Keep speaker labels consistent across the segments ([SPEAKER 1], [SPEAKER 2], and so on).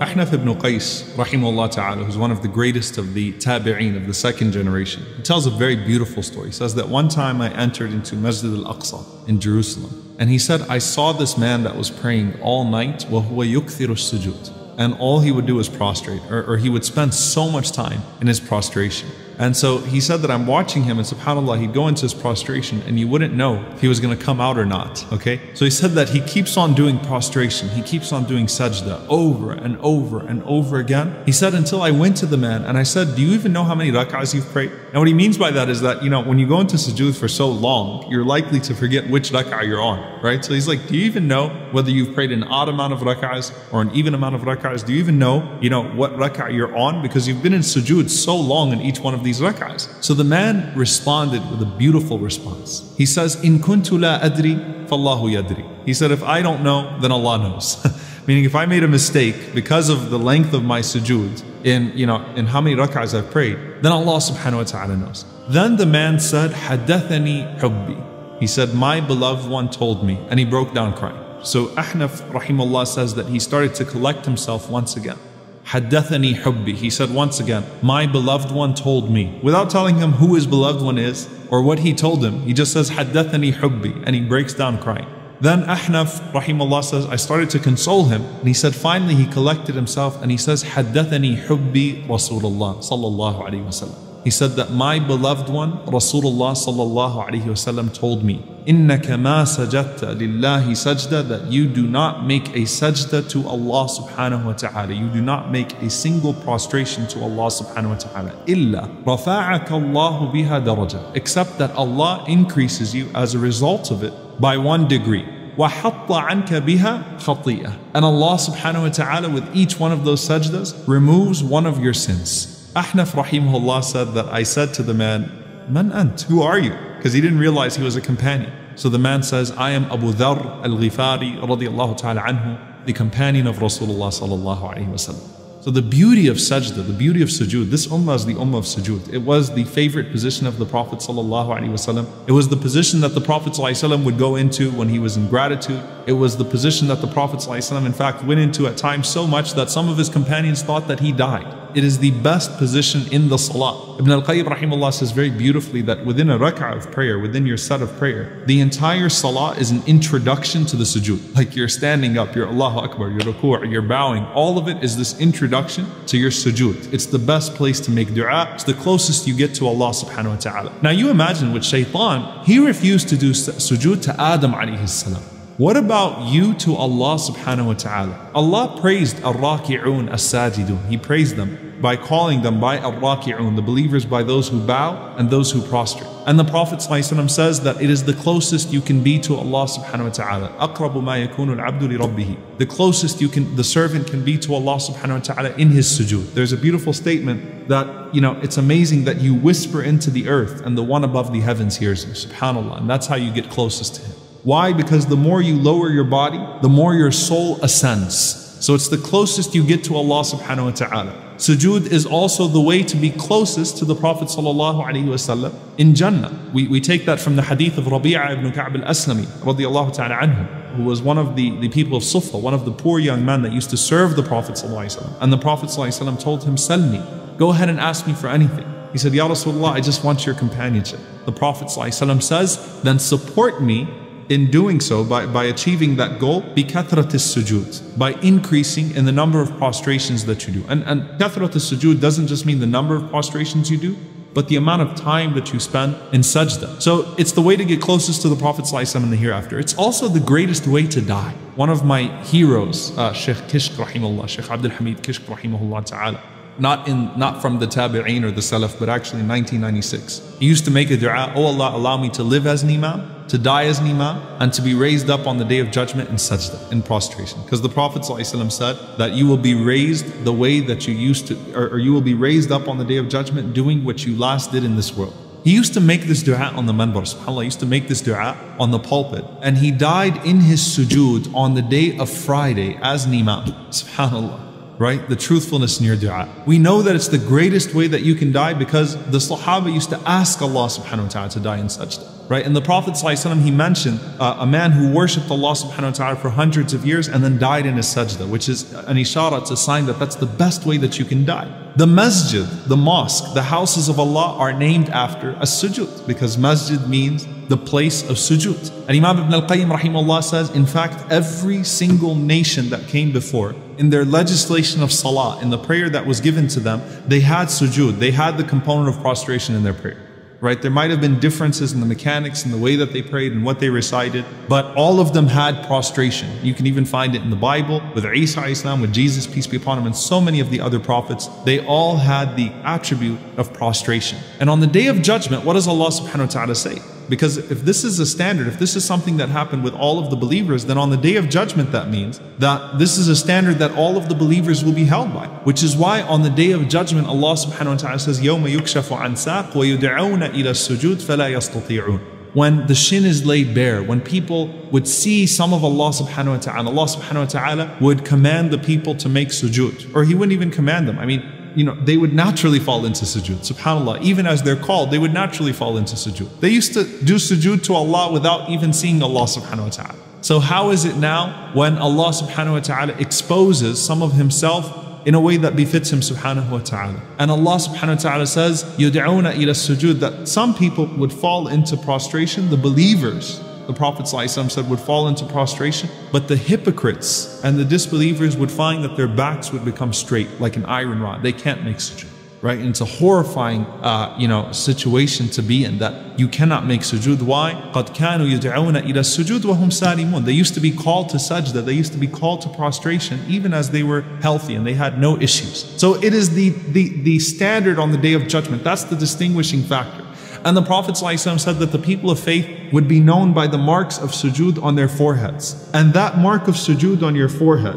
[SPEAKER 1] Ahnaf ibn Qais, rahimahullah ta'ala, who's one of the greatest of the tabi'een of the second generation, he tells a very beautiful story. He says that one time I entered into Masjid al-Aqsa in Jerusalem. And he said, I saw this man that was praying all night, وَهُوَ يُكْثِرُ السُّجُودِ and all he would do was prostrate, or, or, he would spend so much time in his prostration. And so he said that I'm watching him, and subhanAllah, he'd go into his prostration, and you wouldn't know if he was going to come out or not. Okay? So he said that he keeps on doing prostration, he keeps on doing sajda over and over and over again. He said, until I went to the man and I said, Do you even know how many rak'ahs you've prayed? And what he means by that is that, you know, when you go into sujood for so long, you're likely to forget which rak'ah you're on, right? So he's like, Do you even know whether you've prayed an odd amount of rak'ahs or an even amount of rak'ahs? Do you even know, you know, what rak'ah you're on? Because you've been in sujood so long in each one of these these rak'ahs. So the man responded with a beautiful response. He says, In kuntu la adri, fallahu yadri. He said, if I don't know, then Allah knows. Meaning if I made a mistake because of the length of my sujood in, you know, in how many rak'ahs I've prayed, then Allah subhanahu wa ta'ala knows. Then the man said, Hadathani hubbi. He said, my beloved one told me, and he broke down crying. So Ahnaf rahimullah says that he started to collect himself once again. Haddathani hubbi. He said once again, My beloved one told me. Without telling him who his beloved one is or what he told him, he just says, Haddathani hubbi. And he breaks down crying. Then Ahnaf, rahimullah, says, I started to console him. And he said, finally he collected himself and he says, Haddathani hubbi Rasulullah sallallahu alayhi wasallam. He said that my beloved one, Rasulullah sallallahu alaihi wasallam told me, إِنَّكَ مَا سَجَدْتَ لِلَّهِ سَجْدَ That you do not make a sajda to Allah subhanahu wa ta'ala. You do not make a single prostration to Allah subhanahu wa ta'ala. إِلَّا رَفَعَكَ اللَّهُ بِهَا دَرَجَةً Except that Allah increases you as a result of it by one degree. وَحَطَّ عَنْكَ بِهَا خَطِيئَةً And Allah subhanahu wa ta'ala with each one of those sajdas removes one of your sins. Ahnaf rahimahullah said that I said to the man, Man ant, who are you? Because he didn't realize he was a companion. So the man says, I am Abu Dharr al-Ghifari radiallahu ta'ala anhu, the companion of Rasulullah sallallahu alayhi wasallam. So the beauty of sajda, the beauty of sujood, this ummah is the ummah of sujood. It was the favorite position of the Prophet sallallahu alayhi wasallam. It was the position that the Prophet sallallahu alayhi wasallam would go into when he was in gratitude. It was the position that the Prophet sallallahu alayhi wasallam in fact went into at times so much that some of his companions thought that he died. It is the best position in the salah. Ibn al-Qayyim rahimahullah says very beautifully that within a rak'ah of prayer, within your set of prayer, the entire salah is an introduction to the sujood. Like you're standing up, you're Allahu Akbar, you're ruku', you're bowing. All of it is this introduction to your sujood. It's the best place to make dua. It's the closest you get to Allah subhanahu wa ta'ala. Now you imagine with shaitan, he refused to do sujood to Adam alayhi salam. What about you to Allah subhanahu wa ta'ala? Allah praised Ar-Raki'un As-Sajidun. He praised them by calling them by Ar-Raki'un, the believers by those who bow and those who prostrate. And the Prophet ﷺ says that it is the closest you can be to Allah subhanahu wa ta'ala. أَقْرَبُ مَا يَكُونُ الْعَبْدُ لِرَبِّهِ The closest you can, the servant can be to Allah subhanahu wa ta'ala in his sujood. There's a beautiful statement that, you know, it's amazing that you whisper into the earth and the one above the heavens hears you. Subhanallah. And that's how you get closest to him. Why? Because the more you lower your body, the more your soul ascends. So it's the closest you get to Allah subhanahu wa ta'ala. Sujood is also the way to be closest to the Prophet sallallahu alaihi wasallam in Jannah. We, we take that from the hadith of Rabi'a ibn Ka'b al-Aslami radiallahu ta'ala anhu, who was one of the, the people of Sufa, one of the poor young men that used to serve the Prophet sallallahu alaihi wasallam. And the Prophet sallallahu alaihi wasallam told him, me, go ahead and ask me for anything. He said, Ya Rasulullah, I just want your companionship. The Prophet ﷺ says, then support me in doing so, by, by achieving that goal, be kathrat sujood, by increasing in the number of prostrations that you do. And, and kathrat sujood doesn't just mean the number of prostrations you do, but the amount of time that you spend in sajda. So it's the way to get closest to the Prophet ﷺ in the hereafter. It's also the greatest way to die. One of my heroes, uh, Sheikh Kishk rahimahullah, Sheikh Abdul Hamid Kishk rahimahullah ta'ala, not in not from the tabi'een or the salaf, but actually in 1996. He used to make a dua, Oh Allah, allow me to live as an imam, to die as an imam, and to be raised up on the day of judgment in sajda, in prostration. Because the Prophet ﷺ said that you will be raised the way that you used to, or, or you will be raised up on the day of judgment doing what you last did in this world. He used to make this dua on the manbar, subhanAllah, he used to make this dua on the pulpit. And he died in his sujood on the day of Friday as an imam, subhanAllah right? The truthfulness in your dua. We know that it's the greatest way that you can die because the Sahaba used to ask Allah subhanahu wa ta'ala to die in sajda. Right? And the Prophet ﷺ, he mentioned uh, a man who worshipped Allah subhanahu wa ta'ala for hundreds of years and then died in his sajda, which is an ishara, it's a sign that that's the best way that you can die. The masjid, the mosque, the houses of Allah are named after a sujood because masjid means the place of sujood. And Imam Ibn al-Qayyim rahimahullah says, in fact, every single nation that came before, in their legislation of salah, in the prayer that was given to them, they had sujood, they had the component of prostration in their prayer right? There might have been differences in the mechanics and the way that they prayed and what they recited, but all of them had prostration. You can even find it in the Bible with Isa Islam, with Jesus, peace be upon him, and so many of the other prophets. They all had the attribute of prostration. And on the day of judgment, what does Allah subhanahu wa ta'ala say? Because if this is a standard, if this is something that happened with all of the believers, then on the day of judgment, that means that this is a standard that all of the believers will be held by. Which is why on the day of judgment, Allah subhanahu wa ta'ala says, يَوْمَ يُكْشَفُ عَنْ سَاقٍ وَيُدْعَوْنَ إِلَى السُّجُودِ فَلَا يَسْتَطِيعُونَ when the shin is laid bare, when people would see some of Allah subhanahu wa ta'ala, Allah subhanahu wa ta'ala would command the people to make sujood, or He wouldn't even command them. I mean, you know, they would naturally fall into sujood. Subhanallah, even as they're called, they would naturally fall into sujood. They used to do sujood to Allah without even seeing Allah subhanahu wa ta'ala. So how is it now when Allah subhanahu wa ta'ala exposes some of Himself in a way that befits Him subhanahu wa ta'ala? And Allah subhanahu wa ta'ala says, يُدْعُونَ إِلَى السُّجُود That some people would fall into prostration, the believers the Prophet ﷺ said would fall into prostration, but the hypocrites and the disbelievers would find that their backs would become straight like an iron rod. They can't make sujood. Right? And it's a horrifying, uh, you know, situation to be in that you cannot make sujood. Why? قَدْ كَانُوا يُدْعَوْنَ إِلَى السُّجُودِ وَهُمْ سَالِمُونَ They used to be called to sajda. They used to be called to prostration even as they were healthy and they had no issues. So it is the, the, the standard on the day of judgment. That's the distinguishing factor. And the Prophet ﷺ said that the people of faith would be known by the marks of sujood on their foreheads. And that mark of sujood on your forehead,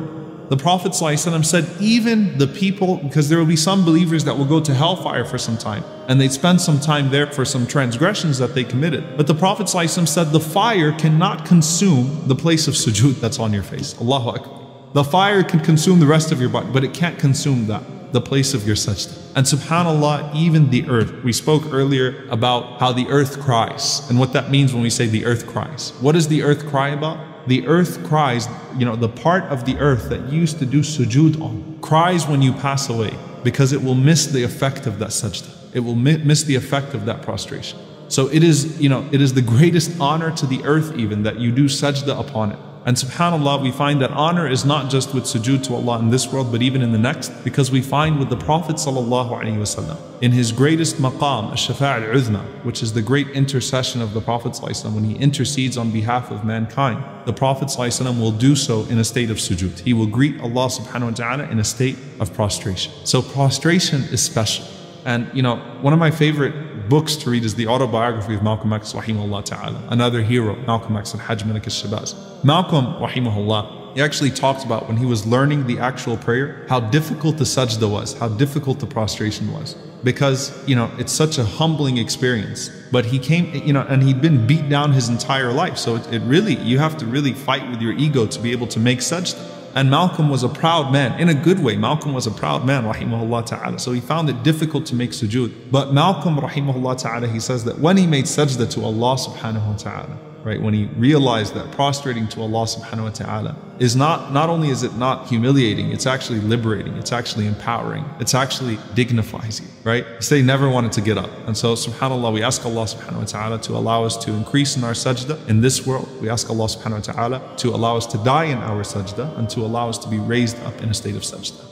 [SPEAKER 1] the Prophet ﷺ said, even the people, because there will be some believers that will go to hellfire for some time, and they'd spend some time there for some transgressions that they committed. But the Prophet ﷺ said, the fire cannot consume the place of sujood that's on your face. Allahu Akbar. The fire can consume the rest of your body, but it can't consume that the place of your sajda. And subhanAllah, even the earth. We spoke earlier about how the earth cries and what that means when we say the earth cries. What does the earth cry about? The earth cries, you know, the part of the earth that you used to do sujood on, cries when you pass away because it will miss the effect of that sajda. It will miss the effect of that prostration. So it is, you know, it is the greatest honor to the earth even that you do sajda upon it. And subhanAllah, we find that honor is not just with sujood to Allah in this world, but even in the next, because we find with the Prophet wasallam in his greatest maqam, al-shafa' al-uzma, which is the great intercession of the Prophet when he intercedes on behalf of mankind, the Prophet will do so in a state of sujood. He will greet Allah subhanahu wa ta'ala in a state of prostration. So prostration is special. And you know, one of my favorite books to read is the autobiography of Malcolm X, rahimahullah ta'ala, another hero, Malcolm X and Hajj Malik al-Shabazz. Malcolm, rahimahullah, he actually talked about when he was learning the actual prayer, how difficult the sajda was, how difficult the prostration was. Because, you know, it's such a humbling experience. But he came, you know, and he'd been beat down his entire life. So it, it really, you have to really fight with your ego to be able to make sajda. And Malcolm was a proud man, in a good way. Malcolm was a proud man, rahimahullah ta'ala. So he found it difficult to make sujood. But Malcolm, rahimahullah ta'ala, he says that when he made sajda to Allah subhanahu wa ta'ala, right? When he realized that prostrating to Allah subhanahu wa ta'ala is not, not only is it not humiliating, it's actually liberating, it's actually empowering, it's actually dignifies you, right? So they never wanted to get up. And so subhanAllah, we ask Allah subhanahu wa ta'ala to allow us to increase in our sajda in this world. We ask Allah subhanahu wa ta'ala to allow us to die in our sajda and to allow us to be raised up in a state of sajda.